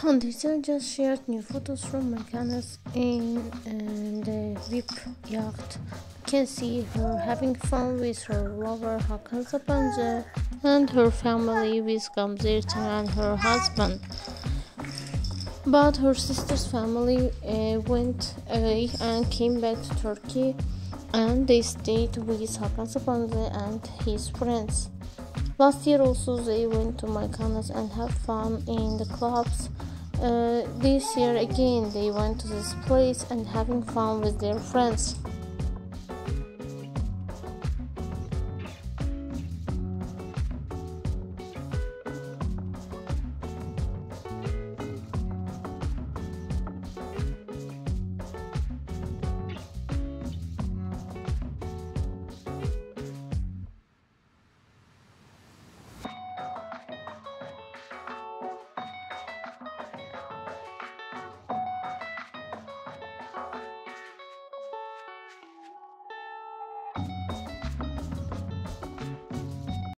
Condition just shared new photos from Mykonos in uh, the VIP yacht. You can see her having fun with her lover Hakan Sabancı and her family with Gamze Erten and her husband. But her sister's family uh, went away and came back to Turkey and they stayed with Hakan Sabancı and his friends. Last year also they went to my Mykonos and had fun in the clubs. Uh, this year again they went to this place and having fun with their friends.